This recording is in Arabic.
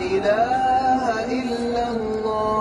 إله إلا الله.